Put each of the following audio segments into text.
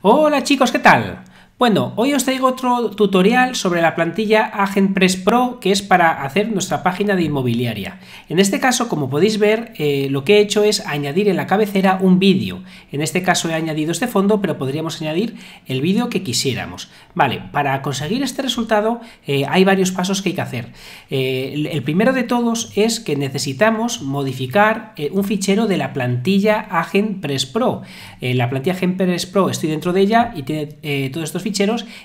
Hola chicos, ¿qué tal? Bueno, hoy os traigo otro tutorial sobre la plantilla AgentPress Pro que es para hacer nuestra página de inmobiliaria. En este caso, como podéis ver, eh, lo que he hecho es añadir en la cabecera un vídeo. En este caso he añadido este fondo, pero podríamos añadir el vídeo que quisiéramos. Vale, para conseguir este resultado eh, hay varios pasos que hay que hacer. Eh, el, primero de todos es que necesitamos modificar un fichero de la plantilla AgentPress Pro. la plantilla AgentPress Pro estoy dentro de ella y tiene todos estos ficheros,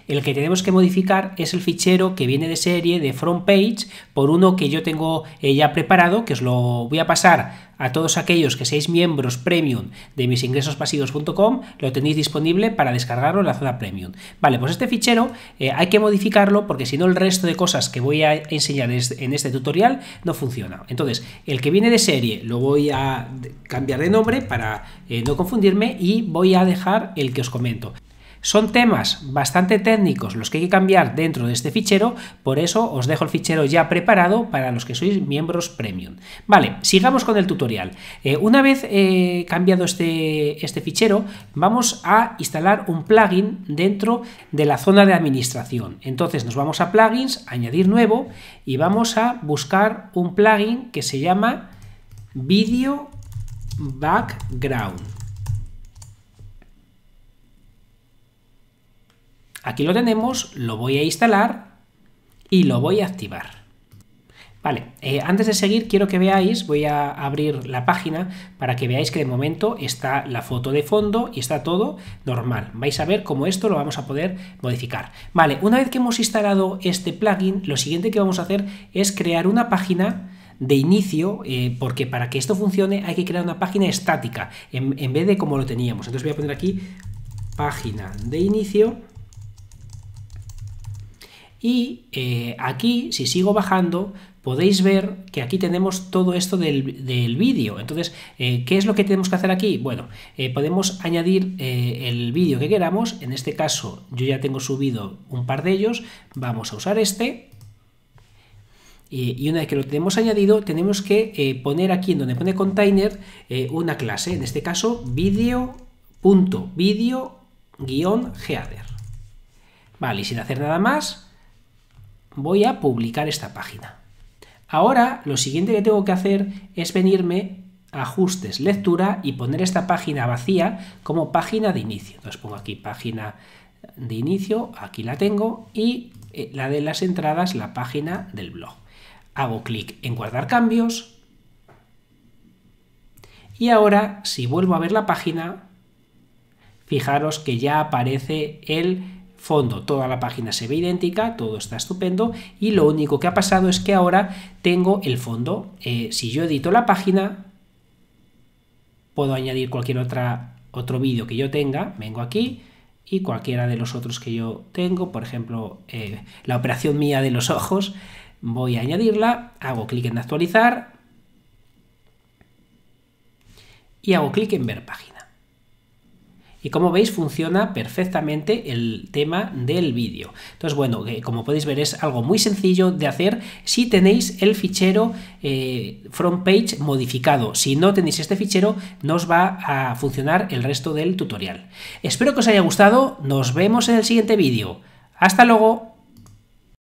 el que tenemos que modificar es el fichero que viene de serie de front page por uno que yo tengo eh, ya preparado, que os lo voy a pasar a todos aquellos que seáis miembros premium de misingresospasivos.com, lo tenéis disponible para descargarlo en la zona premium. Vale, pues este fichero eh, hay que modificarlo porque si no el resto de cosas que voy a enseñar en este tutorial no funciona. Entonces, el que viene de serie lo voy a cambiar de nombre para eh, no confundirme y voy a dejar el que os comento. Son temas bastante técnicos los que hay que cambiar dentro de este fichero, por eso os dejo el fichero ya preparado para los que sois miembros premium. Vale, sigamos con el tutorial. Eh, una vez eh, cambiado este, este fichero, vamos a instalar un plugin dentro de la zona de administración. Entonces nos vamos a plugins, añadir nuevo y vamos a buscar un plugin que se llama Video Background. Aquí lo tenemos, lo voy a instalar y lo voy a activar. Vale, eh, antes de seguir quiero que veáis, voy a abrir la página para que veáis que de momento está la foto de fondo y está todo normal. Vais a ver cómo esto lo vamos a poder modificar. Vale, una vez que hemos instalado este plugin, lo siguiente que vamos a hacer es crear una página de inicio, eh, porque para que esto funcione hay que crear una página estática en, en vez de como lo teníamos. Entonces voy a poner aquí página de inicio y eh, aquí, si sigo bajando, podéis ver que aquí tenemos todo esto del, vídeo. Entonces, eh, ¿qué es lo que tenemos que hacer aquí? Bueno, eh, podemos añadir el vídeo que queramos. En este caso, yo ya tengo subido un par de ellos. Vamos a usar este. Y una vez que lo tenemos añadido, tenemos que poner aquí en donde pone container una clase. En este caso, vídeo.video-header. Vale, y sin hacer nada más, voy a publicar esta página. Ahora lo siguiente que tengo que hacer es venirme a ajustes, lectura y poner esta página vacía como página de inicio. Entonces pongo aquí página de inicio, aquí la tengo y eh, la de las entradas, la página del blog. Hago clic en guardar cambios y ahora si vuelvo a ver la página, fijaros que ya aparece el fondo, toda la página se ve idéntica, todo está estupendo y lo único que ha pasado es que ahora tengo el fondo. Eh, si yo edito la página, puedo añadir cualquier otra, otro vídeo que yo tenga, vengo aquí y cualquiera de los otros que yo tengo, por ejemplo, eh, la operación mía de los ojos, voy a añadirla, hago clic en actualizar y hago clic en ver página. Y como veis funciona perfectamente el tema del vídeo. Entonces, bueno, como podéis ver es algo muy sencillo de hacer si tenéis el fichero eh, front page modificado. Si no tenéis este fichero, no os va a funcionar el resto del tutorial. Espero que os haya gustado. Nos vemos en el siguiente vídeo. ¡Hasta luego!